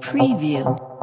Preview.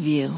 Preview.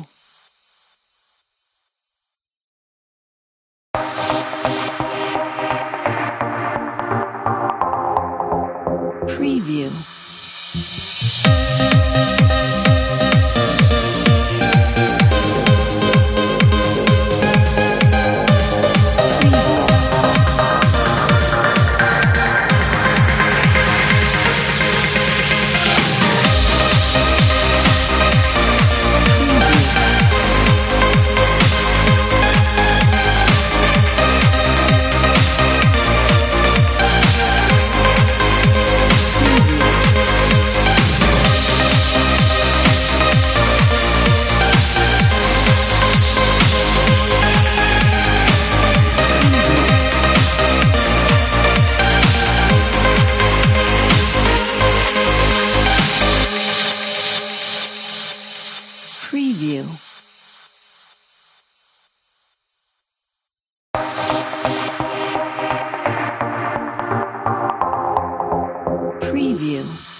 Preview. Preview.